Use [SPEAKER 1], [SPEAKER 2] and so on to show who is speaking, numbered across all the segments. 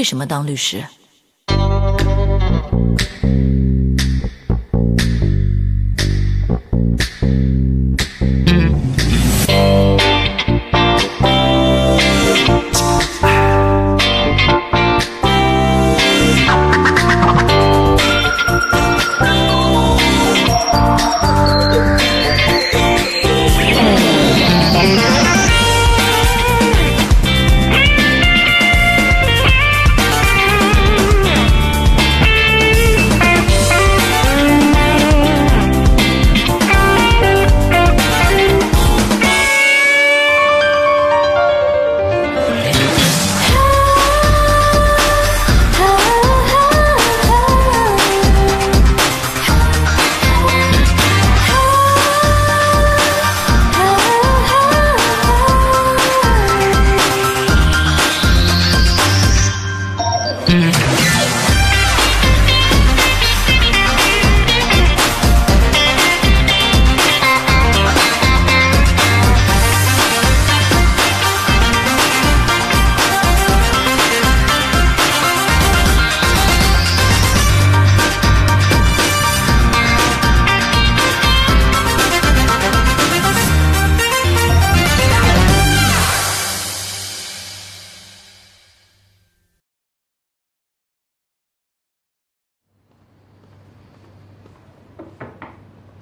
[SPEAKER 1] 为什么当律师？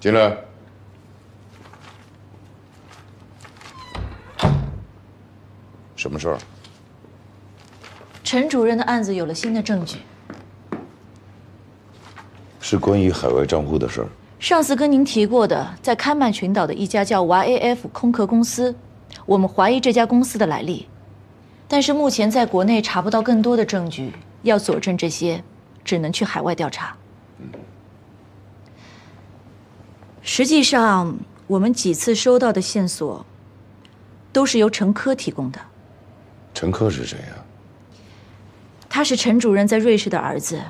[SPEAKER 2] 进来。什么事儿？
[SPEAKER 1] 陈主任的案子有了新的证据。
[SPEAKER 2] 是关于海外账户的事儿。
[SPEAKER 1] 上次跟您提过的，在开曼群岛的一家叫 YAF 空壳公司，我们怀疑这家公司的来历，但是目前在国内查不到更多的证据，要佐证这些，只能去海外调查。实际上，我们几次收到的线索，都是由陈科提供的。
[SPEAKER 2] 陈科是谁呀？
[SPEAKER 1] 他是陈主任在瑞士的儿子。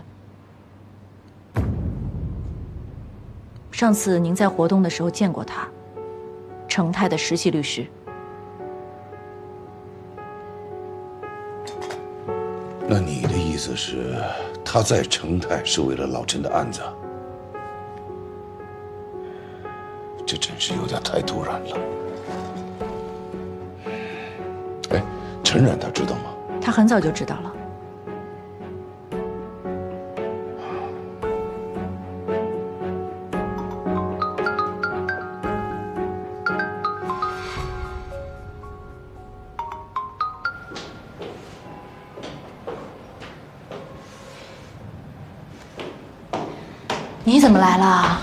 [SPEAKER 1] 上次您在活动的时候见过他，程泰的实习律师。
[SPEAKER 2] 那你的意思是，他在程泰是为了老陈的案子？这真是有点太突然了。哎，陈冉他知道吗？
[SPEAKER 1] 他很早就知道了。你怎么来了？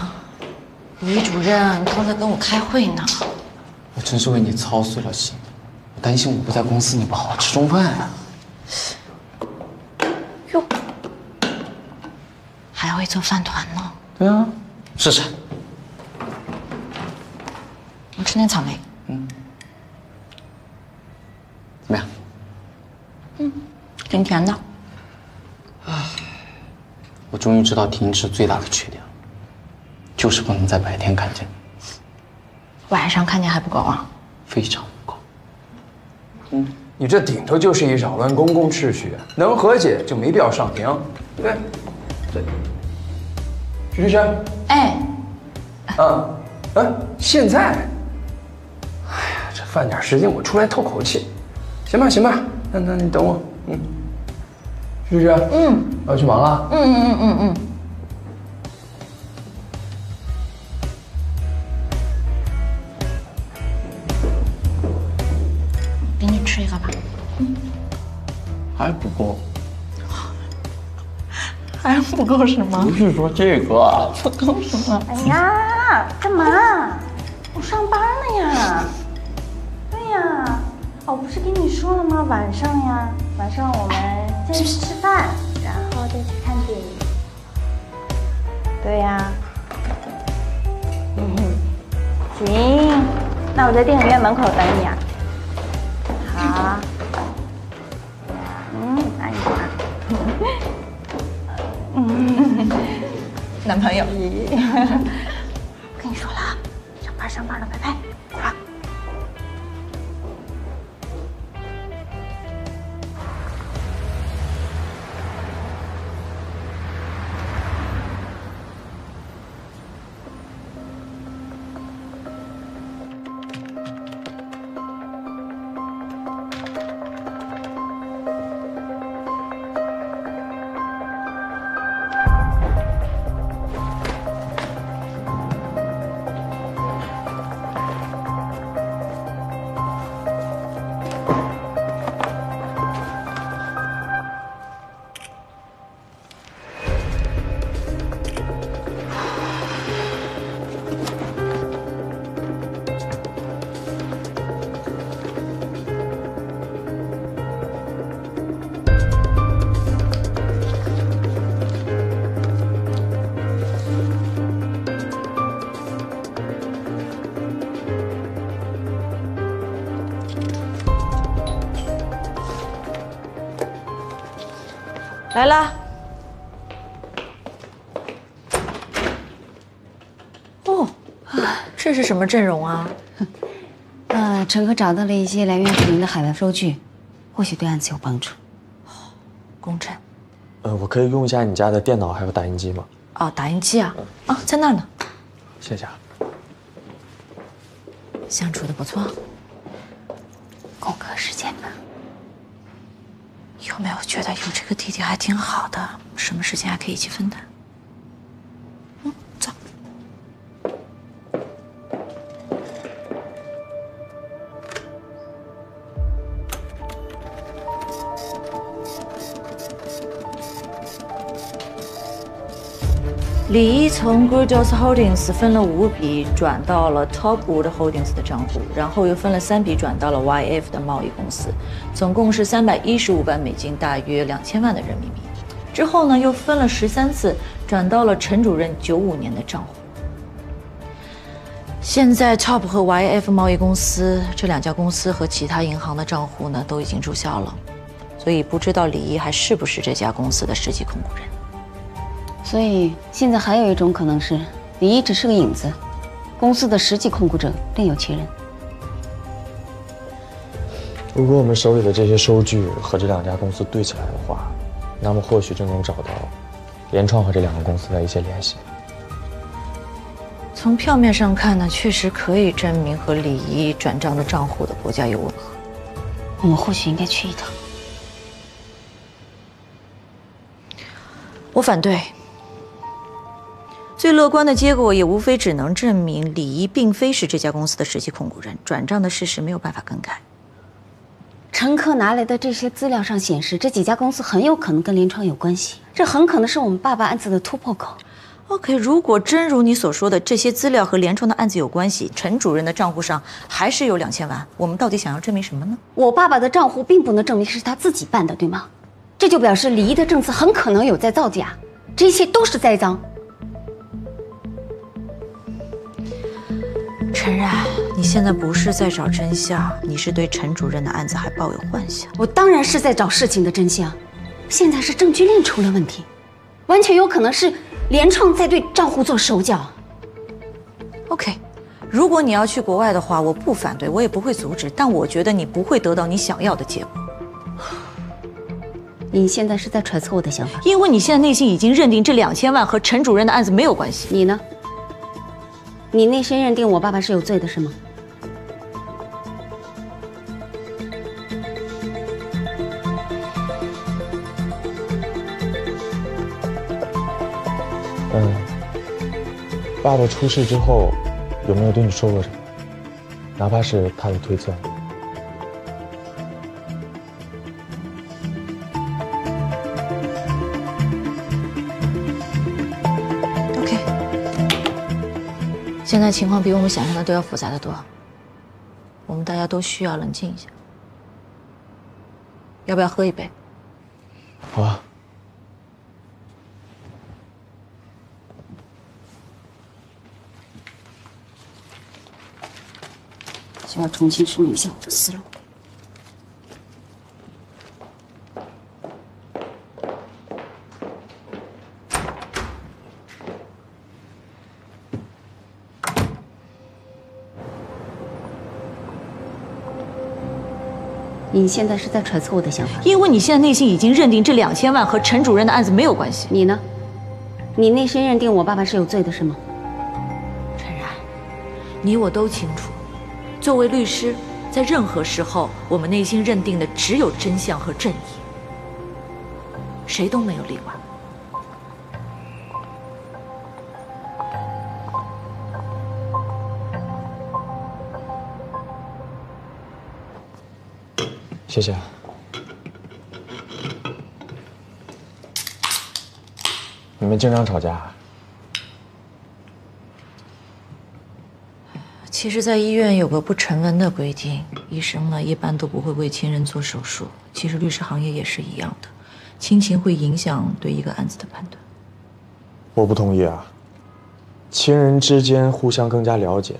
[SPEAKER 1] 李主任刚才跟我开会呢。
[SPEAKER 3] 我真是为你操碎了心，我担心我不在公司你不好好吃中饭啊。
[SPEAKER 1] 哟，还会做饭团呢。
[SPEAKER 3] 对啊，试试。
[SPEAKER 1] 我吃点草莓。
[SPEAKER 3] 嗯。怎么样？
[SPEAKER 1] 嗯，挺甜的。
[SPEAKER 3] 我终于知道婷池最大的缺点了，就是不能在白天看见。
[SPEAKER 1] 晚上看见还不够啊？
[SPEAKER 3] 非常不够。
[SPEAKER 4] 嗯，你这顶多就是一扰乱公共秩序，能和解就没必要上庭。对，对。徐律师。
[SPEAKER 1] 哎。
[SPEAKER 4] 嗯，哎，现在。哎呀，这饭点时间我出来透口气，行吧，行吧，那那你等我，嗯。徐律师。嗯。我要去忙了。
[SPEAKER 1] 嗯嗯嗯嗯嗯。
[SPEAKER 3] 还不够。
[SPEAKER 1] 还不够什么？
[SPEAKER 3] 不是说这个。
[SPEAKER 1] 不够什么？
[SPEAKER 5] 哎呀，干嘛？我上班呢呀。对呀。我不是跟你说了吗？晚上呀，晚上我们先去吃饭。然后再去看电影。对呀，嗯，行，那我在电影院门口等你啊。好，
[SPEAKER 1] 男朋友。
[SPEAKER 5] 我跟你说了啊，上班上班了，拜拜。
[SPEAKER 1] 来了。哦，这是什么阵容啊？
[SPEAKER 6] 呃，陈哥找到了一些来源不明的海外收据，或许对案子有帮助。
[SPEAKER 1] 工程。
[SPEAKER 7] 呃，我可以用一下你家的电脑还有打印机吗？
[SPEAKER 1] 哦，打印机啊，啊，在那儿呢。
[SPEAKER 7] 谢谢啊。
[SPEAKER 1] 相处的不错，
[SPEAKER 6] 功课时间吧。
[SPEAKER 1] 有没有觉得有这个弟弟还挺好的？什么事情还可以一起分担？从 Gurdos Holdings 分了五笔转到了 Topwood Holdings 的账户，然后又分了三笔转到了 YF 的贸易公司，总共是三百一十五万美金，大约两千万的人民币。之后呢，又分了十三次转到了陈主任九五年的账户。现在 Top 和 YF 贸易公司这两家公司和其他银行的账户呢都已经注销了，所以不知道李一还是不是这家公司的实际控股人。
[SPEAKER 6] 所以现在还有一种可能是，李一只是个影子，公司的实际控股者另有其人。
[SPEAKER 7] 如果我们手里的这些收据和这两家公司对起来的话，那么或许就能找到联创和这两个公司的一些联系。
[SPEAKER 1] 从票面上看呢，确实可以证明和李一转账的账户的国家有吻合。
[SPEAKER 6] 我们或许应该去一趟。
[SPEAKER 1] 我反对。最乐观的结果也无非只能证明李毅并非是这家公司的实际控股人，转账的事实没有办法更改。
[SPEAKER 6] 陈科拿来的这些资料上显示，这几家公司很有可能跟联创有关系，这很可能是我们爸爸案子的突破口。
[SPEAKER 1] OK，如果真如你所说的，这些资料和联创的案子有关系，陈主任的账户上还是有两千万，我们到底想要证明什么呢？
[SPEAKER 6] 我爸爸的账户并不能证明是他自己办的，对吗？这就表示李毅的证词很可能有在造假，这一切都是栽赃。
[SPEAKER 1] 陈然，你现在不是在找真相，你是对陈主任的案子还抱有幻想。
[SPEAKER 6] 我当然是在找事情的真相，现在是证据链出了问题，完全有可能是联创在对账户做手脚。
[SPEAKER 1] OK，如果你要去国外的话，我不反对，我也不会阻止，但我觉得你不会得到你想要的结果，
[SPEAKER 6] 你现在是在揣测我的想法，
[SPEAKER 1] 因为你现在内心已经认定这两千万和陈主任的案子没有关系。
[SPEAKER 6] 你呢？你内心认定我爸爸是有罪的，是吗？
[SPEAKER 7] 嗯，爸爸出事之后，有没有对你说过什么？哪怕是他的推测。
[SPEAKER 1] 现在情况比我们想象的都要复杂的多，我们大家都需要冷静一下。要不要喝一杯？
[SPEAKER 7] 好啊。
[SPEAKER 6] 需要重新梳理一下我的思路。你现在是在揣测我的想法，
[SPEAKER 1] 因为你现在内心已经认定这两千万和陈主任的案子没有关系。
[SPEAKER 6] 你呢？你内心认定我爸爸是有罪的，是吗？
[SPEAKER 1] 陈然，你我都清楚，作为律师，在任何时候，我们内心认定的只有真相和正义，谁都没有例外。
[SPEAKER 7] 谢谢啊。你们经常吵架？
[SPEAKER 1] 其实，在医院有个不成文的规定，医生呢一般都不会为亲人做手术。其实律师行业也是一样的，亲情会影响对一个案子的判断。
[SPEAKER 7] 我不同意啊。亲人之间互相更加了解，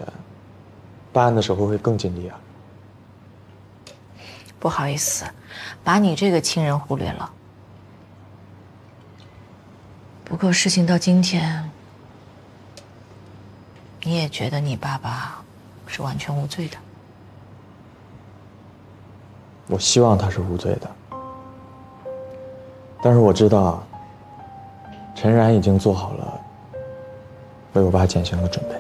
[SPEAKER 7] 办案的时候会更尽力啊。
[SPEAKER 1] 不好意思，把你这个亲人忽略了。不过事情到今天，你也觉得你爸爸是完全无罪的。
[SPEAKER 7] 我希望他是无罪的，但是我知道，陈然已经做好了为我爸减刑的准备，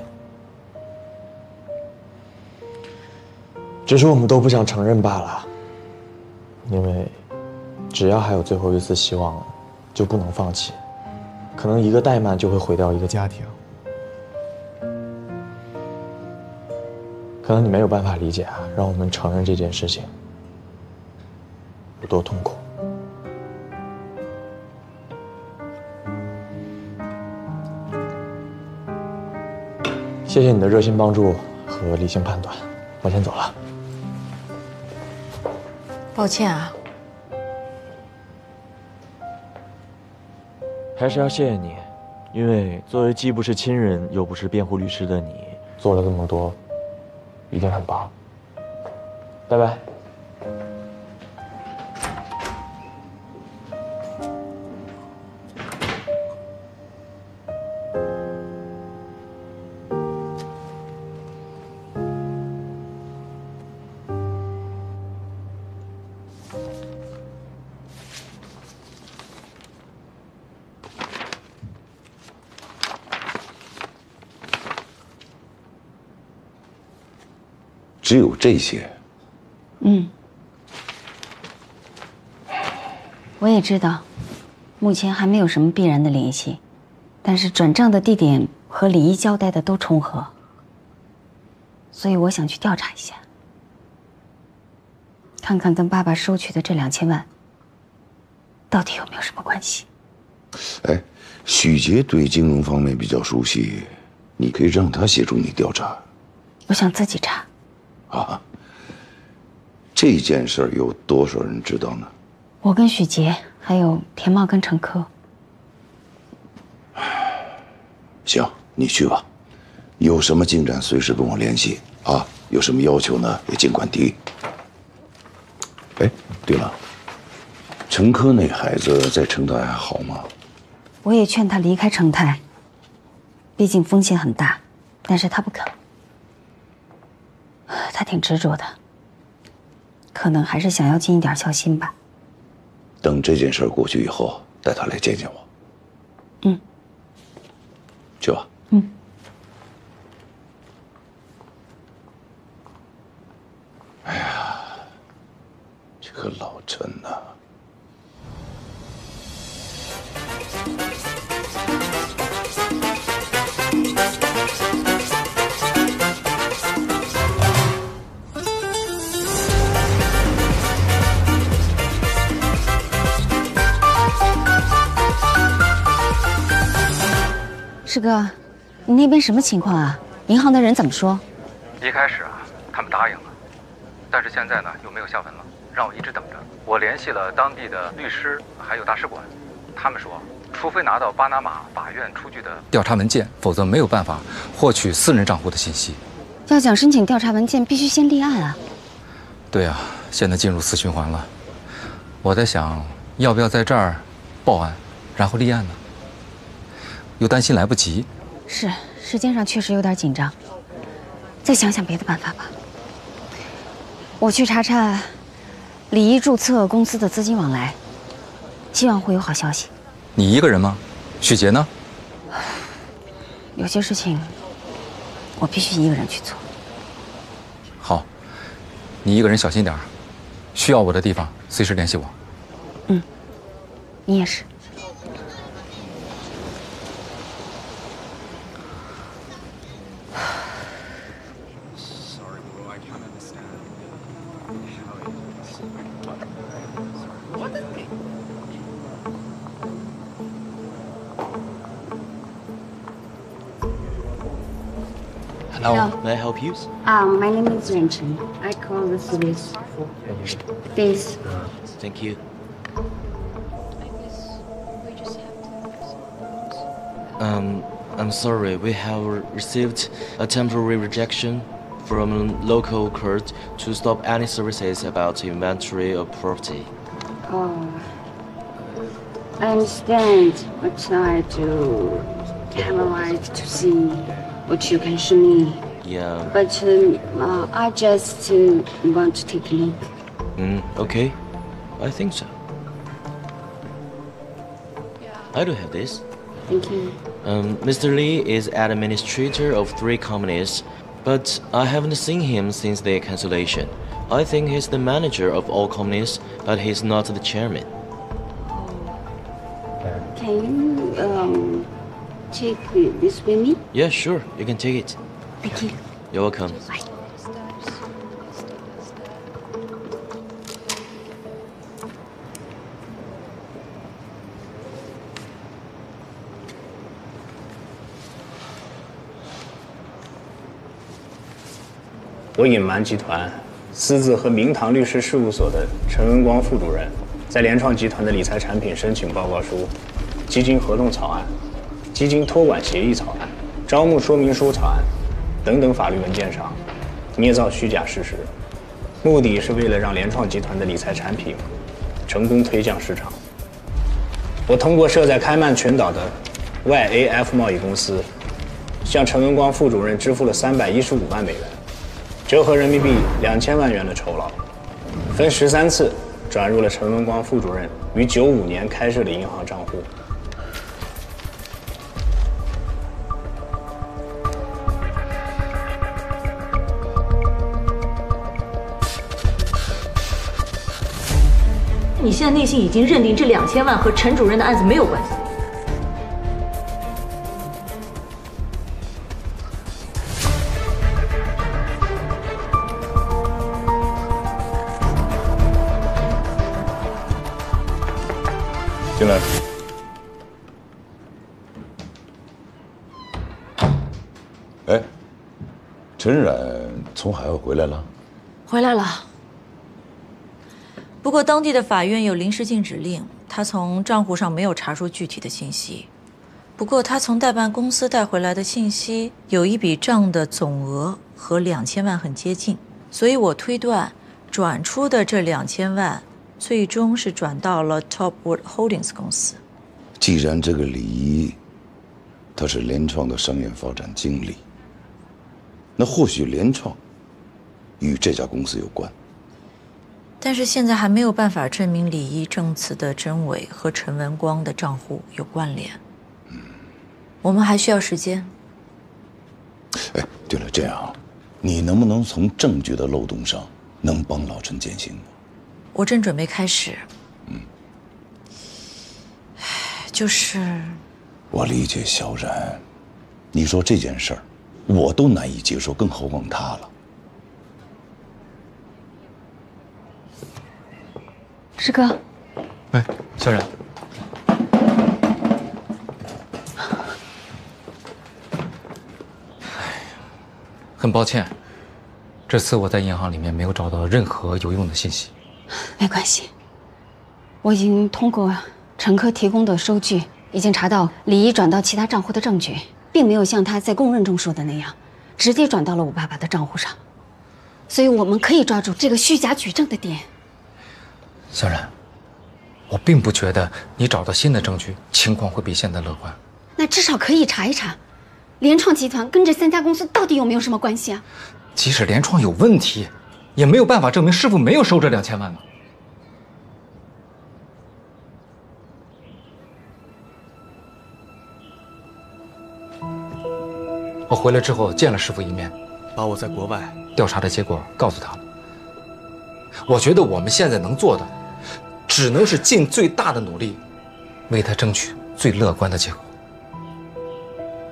[SPEAKER 7] 只是我们都不想承认罢了。因为，只要还有最后一丝希望，就不能放弃。可能一个怠慢就会毁掉一个家庭。可能你没有办法理解啊，让我们承认这件事情。有多痛苦？谢谢你的热心帮助和理性判断，我先走了。
[SPEAKER 1] 抱歉啊，
[SPEAKER 7] 还是要谢谢你，因为作为既不是亲人又不是辩护律师的你，做了这么多，一定很棒。拜拜。
[SPEAKER 2] 只有这些。
[SPEAKER 6] 嗯，我也知道，目前还没有什么必然的联系，但是转账的地点和李一交代的都重合，所以我想去调查一下，看看跟爸爸收取的这两千万到底有没有什么关系。
[SPEAKER 2] 哎，许杰对金融方面比较熟悉，你可以让他协助你调查。
[SPEAKER 6] 我想自己查。
[SPEAKER 2] 啊，这件事儿有多少人知道呢？
[SPEAKER 6] 我跟许杰，还有田茂跟陈科。
[SPEAKER 2] 行，你去吧，有什么进展随时跟我联系啊。有什么要求呢，也尽管提。哎，对了，陈科那孩子在成泰还好吗？
[SPEAKER 6] 我也劝他离开成泰，毕竟风险很大，但是他不肯。他挺执着的，可能还是想要尽一点孝心吧。
[SPEAKER 2] 等这件事过去以后，带他来见见我。
[SPEAKER 6] 嗯，
[SPEAKER 2] 去吧。
[SPEAKER 6] 嗯。
[SPEAKER 2] 哎呀，这个老陈呐。
[SPEAKER 6] 师哥，你那边什么情况啊？银行的人怎么说？
[SPEAKER 8] 一开始啊，他们答应了，但是现在呢，又没有下文了，让我一直等着。我联系了当地的律师，还有大使馆，他们说，除非拿到巴拿马法院出具的调查文件，否则没有办法获取私人账户的信息。
[SPEAKER 6] 要想申请调查文件，必须先立案啊。
[SPEAKER 8] 对啊，现在进入死循环了。我在想，要不要在这儿报案，然后立案呢？又担心来不及，
[SPEAKER 6] 是时间上确实有点紧张，再想想别的办法吧。我去查查李一注册公司的资金往来，希望会有好消息。
[SPEAKER 8] 你一个人吗？许杰呢？
[SPEAKER 6] 有些事情我必须一个人去做。
[SPEAKER 8] 好，你一个人小心点儿需要我的地方随时联系我。
[SPEAKER 6] 嗯，你也是。
[SPEAKER 9] Hello. May I help you?
[SPEAKER 6] Um, my name is Ren Chen. I call the service. Please.
[SPEAKER 9] Thank you. Um, I'm sorry. We have received a temporary rejection from local court to stop any services about inventory of property.
[SPEAKER 6] Oh. I understand, but I do have a right to see what you can show me.
[SPEAKER 9] Yeah.
[SPEAKER 6] But um, uh, I just uh, want to take a look.
[SPEAKER 9] Mm, okay. I think so. I do have this.
[SPEAKER 6] Thank you.
[SPEAKER 9] Um, Mr. Lee is administrator of three companies, but I haven't seen him since their cancellation. I think he's the manager of all companies, but he's not the chairman.
[SPEAKER 6] Take this with me?
[SPEAKER 9] Yeah, sure. You can take it.
[SPEAKER 6] Thank you.
[SPEAKER 9] You're welcome.
[SPEAKER 6] Bye.
[SPEAKER 10] 我隐瞒集团私自和明堂律师事务所的陈文光副主任，在联创集团的理财产品申请报告书、基金合同草案、基金托管协议草案、招募说明书草案等等法律文件上捏造虚假事实，目的是为了让联创集团的理财产品成功推向市场。我通过设在开曼群岛的 YAF 贸易公司，向陈文光副主任支付了三百一十五万美元。折合人民币两千万元的酬劳，分十三次转入了陈文光副主任于九五年开设的银行账户。
[SPEAKER 1] 现在内心已经认定这两千万和陈主任的案子没有关系。
[SPEAKER 2] 进来。哎，陈冉从海外回来了。
[SPEAKER 1] 回来了。不过当地的法院有临时禁止令，他从账户上没有查出具体的信息。不过他从代办公司带回来的信息，有一笔账的总额和两千万很接近，所以我推断，转出的这两千万，最终是转到了 Topwood Holdings 公司。
[SPEAKER 2] 既然这个李一，他是联创的商业发展经理，那或许联创与这家公司有关。
[SPEAKER 1] 但是现在还没有办法证明李毅证词的真伪和陈文光的账户有关联。嗯我们还需要时间。
[SPEAKER 2] 哎，对了，这样，你能不能从证据的漏洞上能帮老陈减刑？
[SPEAKER 1] 我正准备开始。嗯。就是。
[SPEAKER 2] 我理解小冉，你说这件事儿，我都难以接受，更何况他了。
[SPEAKER 6] 师哥。
[SPEAKER 8] 喂，小冉。很抱歉，这次我在银行里面没有找到任何有用的信息。
[SPEAKER 6] 没关系，我已经通过陈科提供的收据，已经查到李一转到其他账户的证据，并没有像他在供认中说的那样，直接转到了我爸爸的账户上。所以我们可以抓住这个虚假举证的点。
[SPEAKER 8] 小冉，我并不觉得你找到新的证据，情况会比现在乐观。
[SPEAKER 6] 那至少可以查一查，联创集团跟这三家公司到底有没有什么关系啊？
[SPEAKER 8] 即使联创有问题，也没有办法证明师傅没有收这两千万呢。我回来之后见了师傅一面，
[SPEAKER 7] 把我在国外
[SPEAKER 8] 调查的结果告诉他了。我觉得我们现在能做的，只能是尽最大的努力，为他争取最乐观的结果。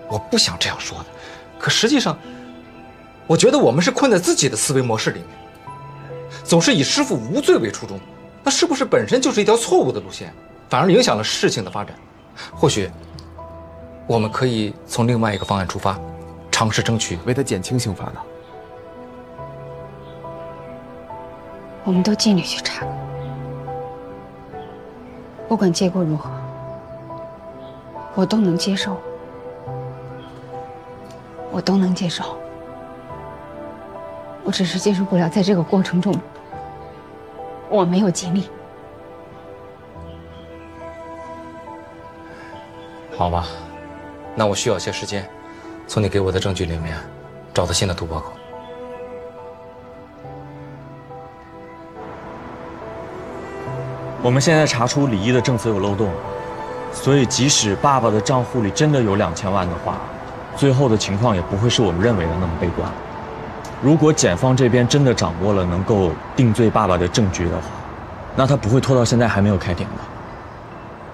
[SPEAKER 8] 我不想这样说的，可实际上，我觉得我们是困在自己的思维模式里面，总是以师傅无罪为初衷，那是不是本身就是一条错误的路线，反而影响了事情的发展？或许，我们可以从另外一个方案出发，尝试争取
[SPEAKER 7] 为他减轻刑罚呢。
[SPEAKER 6] 我们都尽力去查，不管结果如何，我都能接受，我都能接受。我只是接受不了，在这个过程中，我没有尽力。
[SPEAKER 8] 好吧，那我需要些时间，从你给我的证据里面找到新的突破口。
[SPEAKER 7] 我们现在查出李一的政策有漏洞，所以即使爸爸的账户里真的有两千万的话，最后的情况也不会是我们认为的那么悲观。如果检方这边真的掌握了能够定罪爸爸的证据的话，那他不会拖到现在还没有开庭的。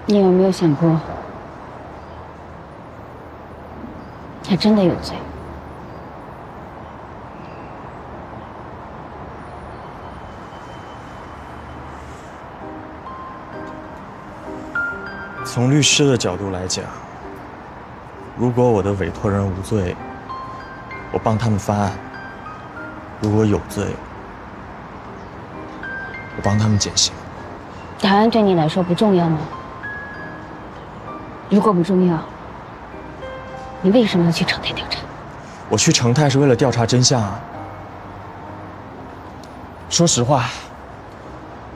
[SPEAKER 6] 你有没有想过，他真的有罪？
[SPEAKER 7] 从律师的角度来讲，如果我的委托人无罪，我帮他们翻案；如果有罪，我帮他们减刑。
[SPEAKER 6] 答案对你来说不重要吗？如果不重要，你为什么要去成泰调查？
[SPEAKER 7] 我去成泰是为了调查真相啊。说实话，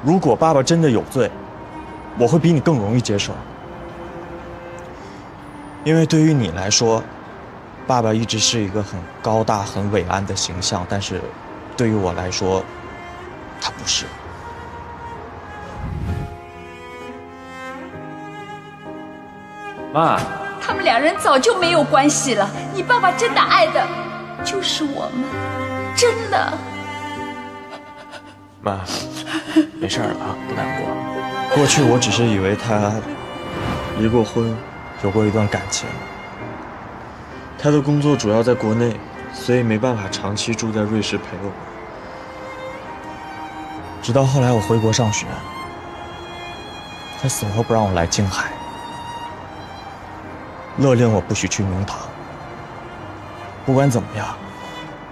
[SPEAKER 7] 如果爸爸真的有罪，我会比你更容易接受。因为对于你来说，爸爸一直是一个很高大、很伟岸的形象，但是对于我来说，他不是。妈，
[SPEAKER 11] 他们两人早就没有关系了。你爸爸真的爱的，就是我们，真的。
[SPEAKER 7] 妈，没事了啊，不难过。过去我只是以为他离过婚。有过一段感情，他的工作主要在国内，所以没办法长期住在瑞士陪我。直到后来我回国上学，他死活不让我来静海，勒令我不许去明堂。不管怎么样，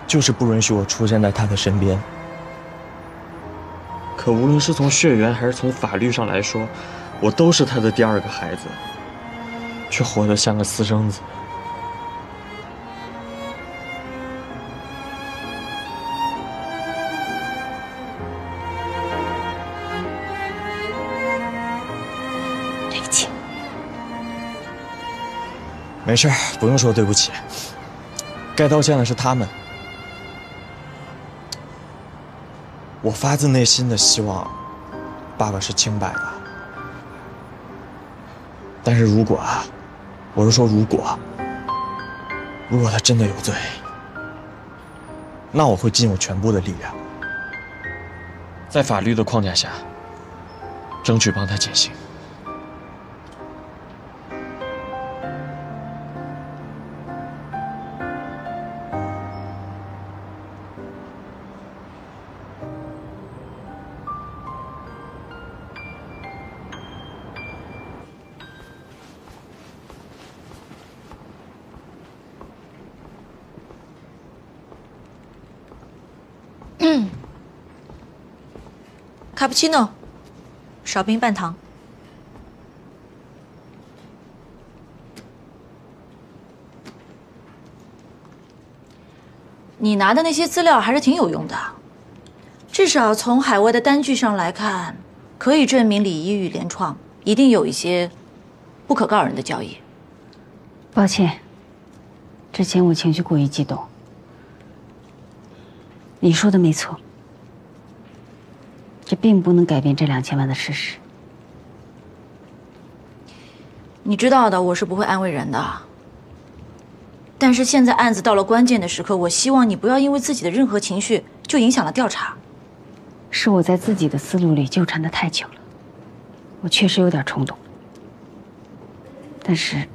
[SPEAKER 7] 就是不允许我出现在他的身边。可无论是从血缘还是从法律上来说，我都是他的第二个孩子。却活得像个私生子。
[SPEAKER 6] 对不起，
[SPEAKER 7] 没事，不用说对不起。该道歉的是他们。我发自内心的希望，爸爸是清白的。但是如果啊。我是说，如果，如果他真的有罪，那我会尽我全部的力量，在法律的框架下，争取帮他减刑。
[SPEAKER 1] 布奇诺，少冰半糖。你拿的那些资料还是挺有用的，至少从海外的单据上来看，可以证明李一与联创一定有一些不可告人的交易。
[SPEAKER 6] 抱歉，之前我情绪过于激动。你说的没错。这并不能改变这两千万的事实。
[SPEAKER 1] 你知道的，我是不会安慰人的。但是现在案子到了关键的时刻，我希望你不要因为自己的任何情绪就影响了调查。
[SPEAKER 6] 是我在自己的思路里纠缠的太久了，我确实有点冲动。但是，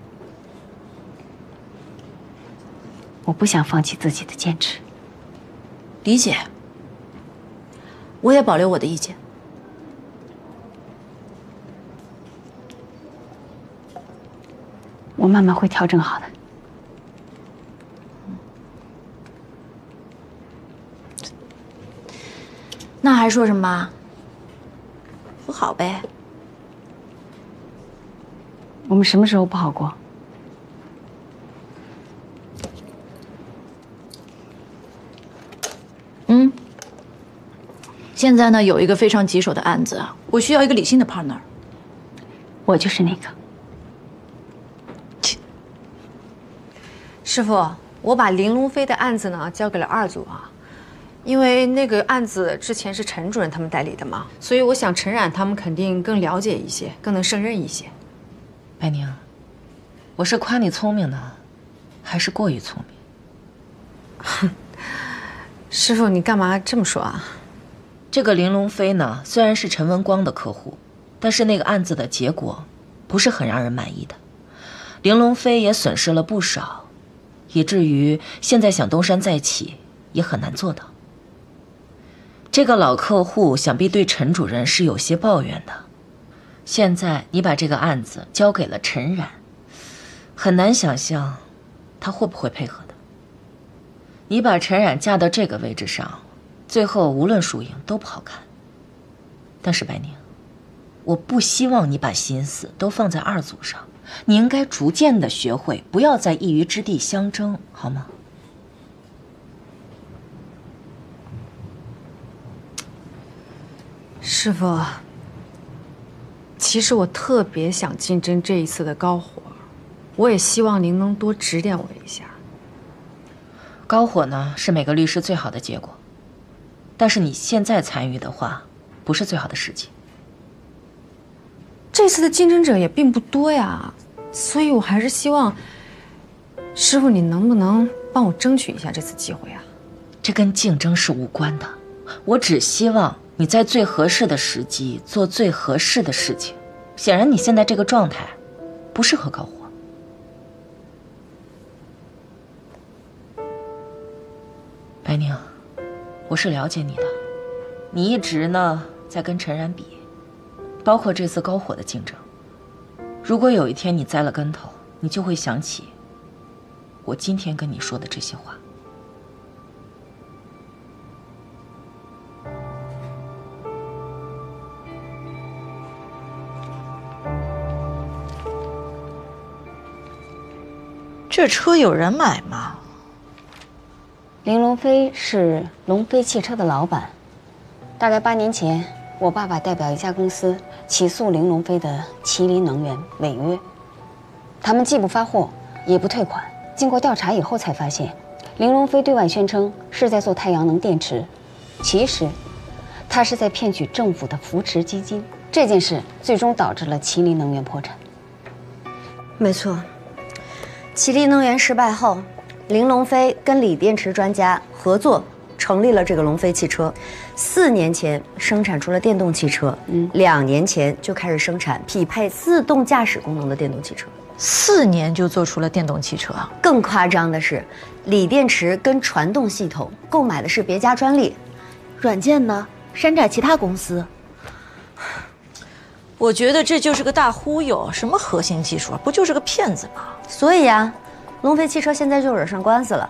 [SPEAKER 6] 我不想放弃自己的坚持。
[SPEAKER 1] 理解。我也保留我的意见。
[SPEAKER 6] 我慢慢会调整好的。
[SPEAKER 1] 那还说什么？不好呗。
[SPEAKER 6] 我们什么时候不好过？
[SPEAKER 1] 现在呢，有一个非常棘手的案子，我需要一个理性的 partner。
[SPEAKER 6] 我就是那个。
[SPEAKER 12] 师傅，我把林龙飞的案子呢交给了二组啊，因为那个案子之前是陈主任他们代理的嘛，所以我想陈冉他们肯定更了解一些，更能胜任一些。
[SPEAKER 13] 白宁，我是夸你聪明呢，还是过于聪明？
[SPEAKER 12] 哼 师傅，你干嘛这么说啊？
[SPEAKER 13] 这个玲珑飞呢，虽然是陈文光的客户，但是那个案子的结果不是很让人满意的，玲珑飞也损失了不少，以至于现在想东山再起也很难做到。这个老客户想必对陈主任是有些抱怨的，现在你把这个案子交给了陈冉，很难想象他会不会配合的。你把陈冉架到这个位置上。最后无论输赢都不好看。但是白宁，我不希望你把心思都放在二组上，你应该逐渐的学会不要在一隅之地相争，好吗？
[SPEAKER 12] 师傅，其实我特别想竞争这一次的高火，我也希望您能多指点我一下。
[SPEAKER 13] 高火呢，是每个律师最好的结果。但是你现在参与的话，不是最好的时机。
[SPEAKER 12] 这次的竞争者也并不多呀，所以我还是希望师傅，你能不能帮我争取一下这次机会啊？
[SPEAKER 13] 这跟竞争是无关的，我只希望你在最合适的时机做最合适的事情。显然你现在这个状态，不适合高火。我是了解你的，你一直呢在跟陈然比，包括这次高火的竞争。如果有一天你栽了跟头，你就会想起我今天跟你说的这些话。
[SPEAKER 1] 这车有人买吗？
[SPEAKER 6] 林龙飞是龙飞汽车的老板。大概八年前，我爸爸代表一家公司起诉林龙飞的麒麟能源违约，他们既不发货，也不退款。经过调查以后，才发现林龙飞对外宣称是在做太阳能电池，其实他是在骗取政府的扶持基金。这件事最终导致了麒麟能源破产。
[SPEAKER 14] 没错，麒麟能源失败后。林龙飞跟锂电池专家合作，成立了这个龙飞汽车。四年前生产出了电动汽车，嗯，两年前就开始生产匹配自动驾驶功能的电动汽车。
[SPEAKER 1] 四年就做出了电动汽车。
[SPEAKER 14] 更夸张的是，锂电池跟传动系统购买的是别家专利，软件呢山寨其他公司。
[SPEAKER 1] 我觉得这就是个大忽悠，什么核心技术啊，不就是个骗子吗？
[SPEAKER 14] 所以啊。龙飞汽车现在就惹上官司了，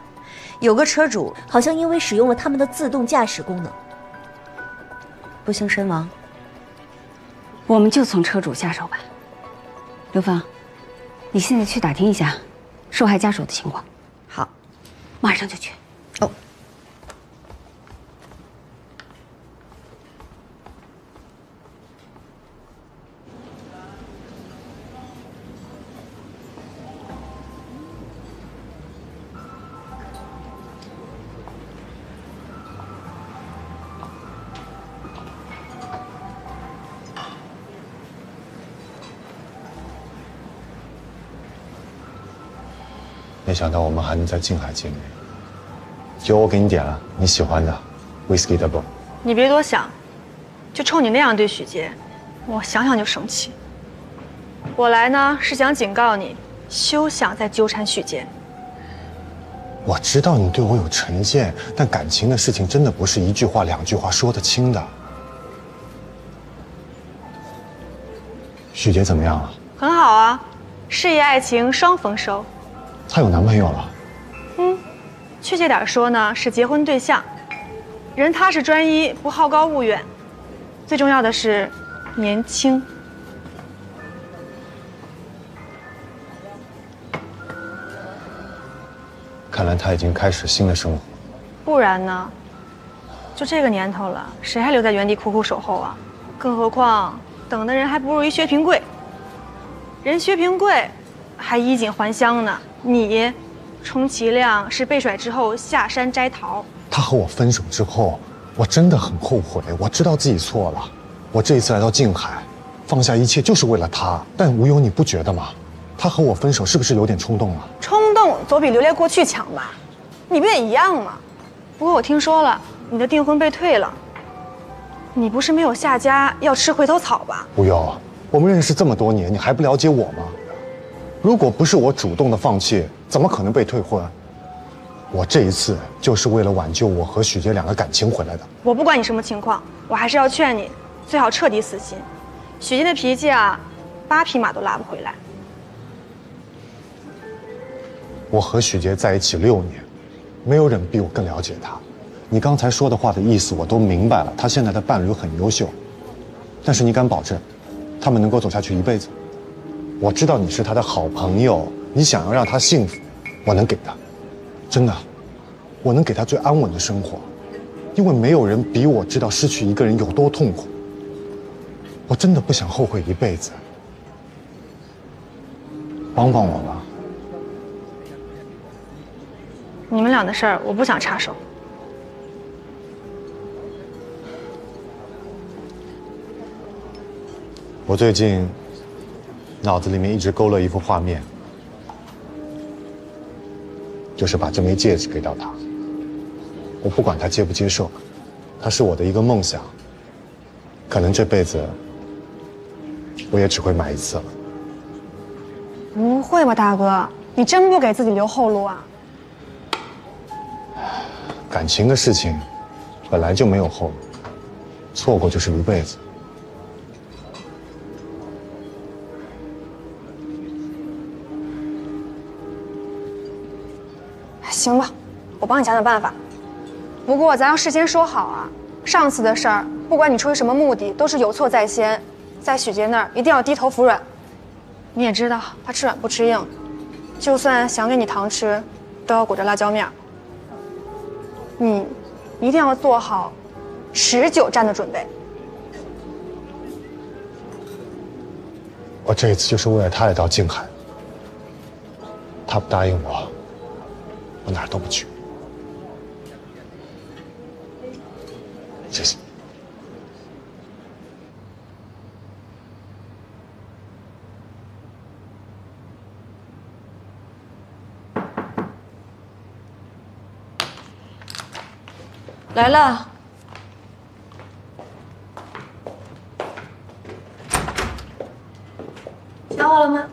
[SPEAKER 14] 有个车主好像因为使用了他们的自动驾驶功能，不幸身亡。
[SPEAKER 6] 我们就从车主下手吧。刘芳，你现在去打听一下受害家属的情况。
[SPEAKER 14] 好，
[SPEAKER 6] 马上就去。
[SPEAKER 15] 没想到我们还能在静海见面。酒我给你点了，你喜欢的，whisky double。
[SPEAKER 16] 你别多想，就冲你那样对许杰，我想想就生气。我来呢是想警告你，休想再纠缠许杰。
[SPEAKER 15] 我知道你对我有成见，但感情的事情真的不是一句话两句话说得清的。许杰怎么样了？
[SPEAKER 16] 很好啊，事业爱情双丰收。
[SPEAKER 15] 她有男朋友了，
[SPEAKER 16] 嗯，确切点说呢，是结婚对象。人踏实专一，不好高骛远，最重要的是年轻。
[SPEAKER 15] 看来他已经开始新的生活。
[SPEAKER 16] 不然呢？就这个年头了，谁还留在原地苦苦守候啊？更何况等的人还不如一薛平贵。人薛平贵，还衣锦还乡呢。你充其量是被甩之后下山摘桃。
[SPEAKER 15] 他和我分手之后，我真的很后悔。我知道自己错了，我这一次来到静海，放下一切就是为了他。但无忧，你不觉得吗？他和我分手是不是有点冲动了？
[SPEAKER 16] 冲动总比留恋过去强吧？你不也一样吗？不过我听说了，你的订婚被退了。你不是没有下家要吃回头草吧？
[SPEAKER 15] 无忧，我们认识这么多年，你还不了解我吗？如果不是我主动的放弃，怎么可能被退婚？我这一次就是为了挽救我和许杰两个感情回来的。
[SPEAKER 16] 我不管你什么情况，我还是要劝你，最好彻底死心。许杰的脾气啊，八匹马都拉不回来。
[SPEAKER 15] 我和许杰在一起六年，没有人比我更了解他。你刚才说的话的意思我都明白了。他现在的伴侣很优秀，但是你敢保证，他们能够走下去一辈子？我知道你是他的好朋友，你想要让他幸福，我能给他，真的，我能给他最安稳的生活，因为没有人比我知道失去一个人有多痛苦。我真的不想后悔一辈子，帮帮我吧。
[SPEAKER 16] 你们俩的事儿，我不想插手。
[SPEAKER 15] 我最近脑子里面一直勾勒一幅画面，就是把这枚戒指给到他。我不管他接不接受，它是我的一个梦想。可能这辈子我也只会买一次了。
[SPEAKER 16] 不会吧，大哥，你真不给自己留后路啊？
[SPEAKER 15] 感情的事情本来就没有后路，错过就是一辈子。
[SPEAKER 16] 行吧，我帮你想想办法。不过咱要事先说好啊，上次的事儿，不管你出于什么目的，都是有错在先，在许杰那儿一定要低头服软。你也知道，他吃软不吃硬，就算想给你糖吃，都要裹着辣椒面儿。你一定要做好持久战的准备。
[SPEAKER 15] 我这一次就是为了他来到静海，他不答应我，我哪儿都不去。谢谢。
[SPEAKER 1] 来了，
[SPEAKER 14] 想好了吗？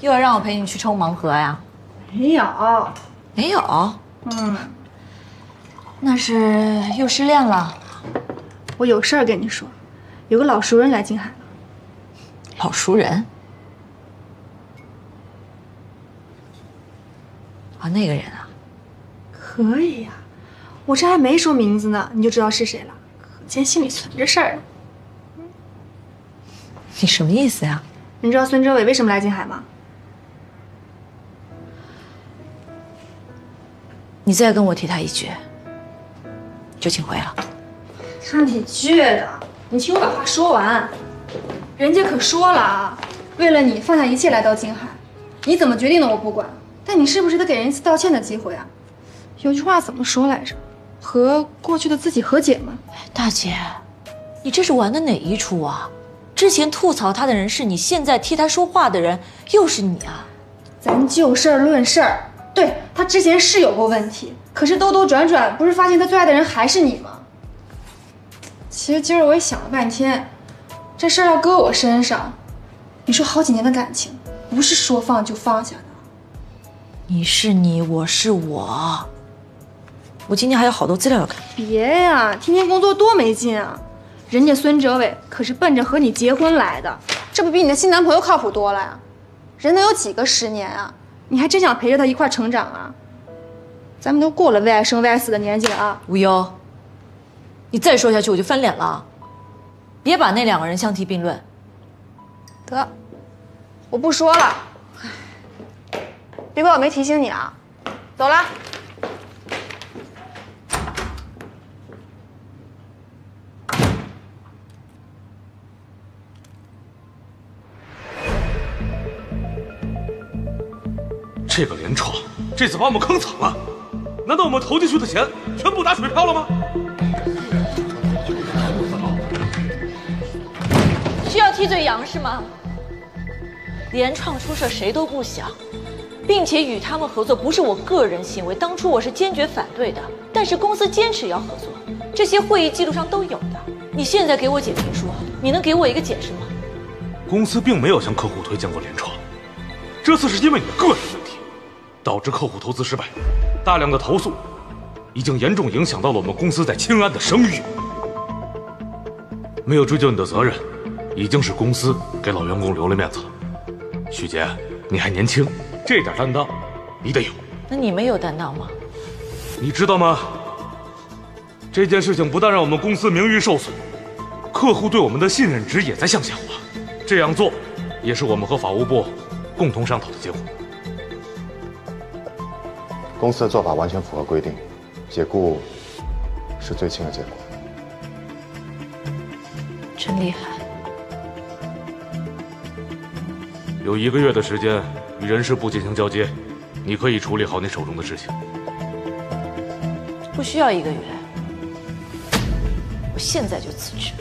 [SPEAKER 1] 又要让我陪你去抽盲盒呀？
[SPEAKER 16] 没有，
[SPEAKER 1] 没有。
[SPEAKER 16] 嗯，
[SPEAKER 1] 那是又失恋了。
[SPEAKER 16] 我有事儿跟你说，有个老熟人来金海了。
[SPEAKER 1] 老熟人？啊，那个人啊。
[SPEAKER 16] 可以呀，我这还没说名字呢，你就知道是谁了，可见心里存着事儿。
[SPEAKER 1] 你什么意思呀？
[SPEAKER 16] 你知道孙哲伟为什么来金海吗？
[SPEAKER 1] 你再跟我提他一句，就请回了。
[SPEAKER 16] 看你倔的，你听我把话说完。人家可说了啊，为了你放下一切来到京海，你怎么决定的我不管，但你是不是得给人一次道歉的机会啊？有句话怎么说来着？和过去的自己和解吗？
[SPEAKER 1] 大姐，你这是玩的哪一出啊？之前吐槽他的人是你，现在替他说话的人又是你啊？
[SPEAKER 16] 咱就事儿论事儿。对他之前是有过问题，可是兜兜转转，不是发现他最爱的人还是你吗？其实今儿我也想了半天，这事儿要搁我身上，你说好几年的感情，不是说放就放下的。
[SPEAKER 1] 你是你，我是我。我今天还有好多资料要看。
[SPEAKER 16] 别呀，天天工作多没劲啊！人家孙哲伟可是奔着和你结婚来的，这不比你的新男朋友靠谱多了呀？人能有几个十年啊？你还真想陪着他一块成长啊？咱们都过了为爱生为爱死的年纪了啊！
[SPEAKER 1] 无忧，你再说下去我就翻脸了。别把那两个人相提并论。
[SPEAKER 16] 得，我不说了。别怪我没提醒你啊！走了。
[SPEAKER 17] 这个联创这次把我们坑惨了，难道我们投进去的钱全部打水漂了吗？
[SPEAKER 1] 需要替罪羊是吗？联创出事谁都不想，并且与他们合作不是我个人行为，当初我是坚决反对的。但是公司坚持要合作，这些会议记录上都有的。你现在给我解评书，你能给我一个解释吗？
[SPEAKER 17] 公司并没有向客户推荐过联创，这次是因为你的个人导致客户投资失败，大量的投诉已经严重影响到了我们公司在青安的声誉。没有追究你的责任，已经是公司给老员工留了面子。许杰，你还年轻，这点担当你得有。
[SPEAKER 1] 那你们有担当吗？
[SPEAKER 17] 你知道吗？这件事情不但让我们公司名誉受损，客户对我们的信任值也在向下滑。这样做，也是我们和法务部共同商讨的结果。
[SPEAKER 15] 公司的做法完全符合规定，解雇是最轻的结果。
[SPEAKER 1] 真厉害！
[SPEAKER 17] 有一个月的时间与人事部进行交接，你可以处理好你手中的事情。
[SPEAKER 1] 不需要一个月，我现在就辞职。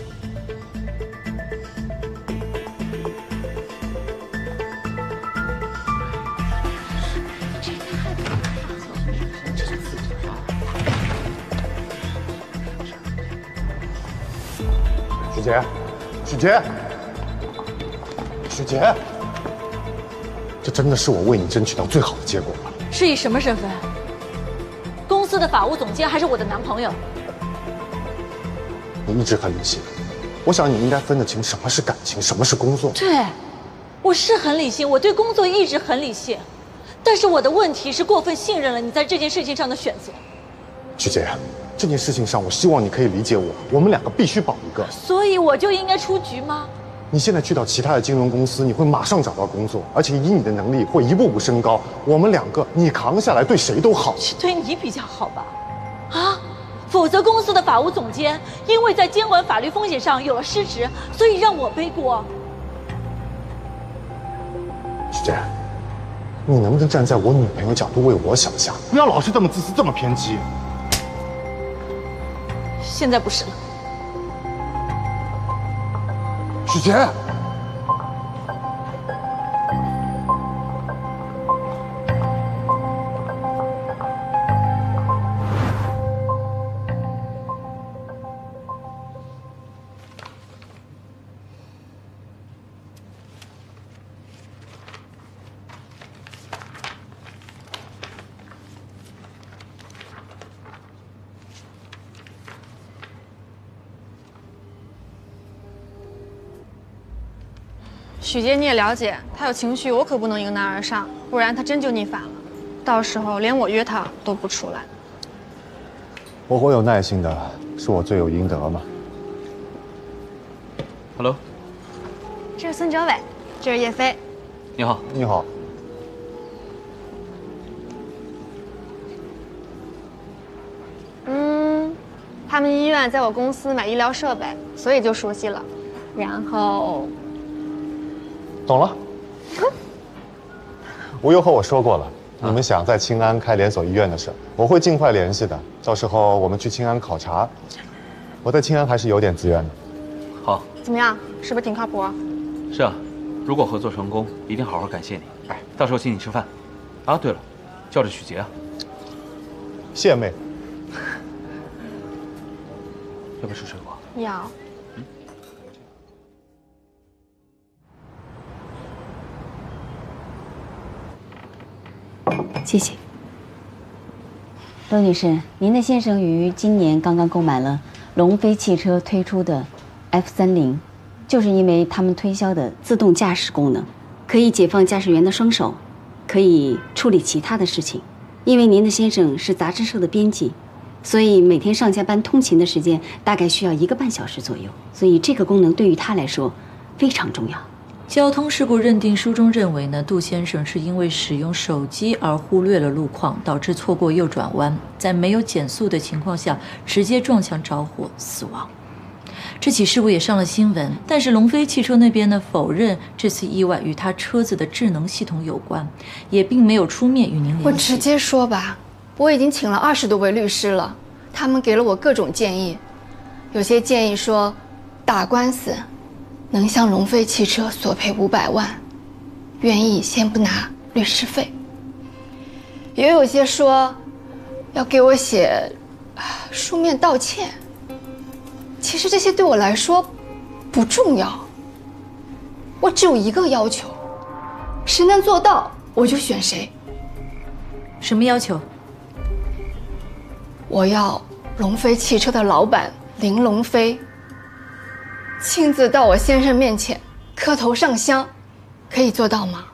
[SPEAKER 15] 杰，许杰，许杰，这真的是我为你争取到最好的结果吗。
[SPEAKER 1] 是以什么身份？公司的法务总监还是我的男朋友？
[SPEAKER 15] 你一直很理性，我想你应该分得清什么是感情，什么是工作。
[SPEAKER 1] 对，我是很理性，我对工作一直很理性，但是我的问题是过分信任了你在这件事情上的选择。
[SPEAKER 15] 许杰，这件事情上，我希望你可以理解我，我们两个必须保一个。
[SPEAKER 1] 所以我就应该出局吗？
[SPEAKER 15] 你现在去到其他的金融公司，你会马上找到工作，而且以你的能力会一步步升高。我们两个，你扛下来对谁都好。
[SPEAKER 1] 是对你比较好吧？啊，否则公司的法务总监因为在监管法律风险上有了失职，所以让我背锅。
[SPEAKER 15] 许杰，你能不能站在我女朋友角度为我想想？不要老是这么自私，这么偏激。
[SPEAKER 1] 现在不是了。
[SPEAKER 15] 许杰，
[SPEAKER 16] 许杰，你也了解，他有情绪，我可不能迎难而上，不然他真就逆反了，到时候连我约他都不出来。
[SPEAKER 15] 我会有耐心的，是我罪有应得嘛。
[SPEAKER 8] Hello，
[SPEAKER 16] 这是孙哲伟，这是叶飞。
[SPEAKER 8] 你好，
[SPEAKER 15] 你好。
[SPEAKER 16] 嗯，他们医院在我公司买医疗设备，所以就熟悉了。然后，
[SPEAKER 15] 懂了。吴优和我说过了，你们想在青安开连锁医院的事，我会尽快联系的。到时候我们去青安考察，我在青安还是有点资源的。
[SPEAKER 8] 好，
[SPEAKER 16] 怎么样？是不是挺靠谱啊？
[SPEAKER 8] 是啊，如果合作成功，一定好好感谢你。哎，到时候请你吃饭。啊，对了，叫着许杰啊。
[SPEAKER 15] 谢妹，
[SPEAKER 8] 要不要吃水果？
[SPEAKER 16] 要。
[SPEAKER 6] 谢谢，罗女士，您的先生于今年刚刚购买了龙飞汽车推出的 F 三零，就是因为他们推销的自动驾驶功能，可以解放驾驶员的双手，可以处理其他的事情。因为您的先生是杂志社的编辑，所以每天上下班通勤的时间大概需要一个半小时左右，所以这个功能对于他来说非常重要。
[SPEAKER 1] 交通事故认定书中认为呢，杜先生是因为使用手机而忽略了路况，导致错过右转弯，在没有减速的情况下直接撞墙着火死亡。这起事故也上了新闻，但是龙飞汽车那边呢否认这次意外与他车子的智能系统有关，也并没有出面与您联系。
[SPEAKER 11] 我直接说吧，我已经请了二十多位律师了，他们给了我各种建议，有些建议说打官司能向龙飞汽车索赔五百万，愿意先不拿律师费。也有些说要给我写书面道歉。其实这些对我来说不重要，我只有一个要求，谁能做到我就选谁。
[SPEAKER 1] 什么要求？
[SPEAKER 11] 我要龙飞汽车的老板林龙飞亲自到我先生面前磕头上香，可以做到吗？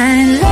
[SPEAKER 11] my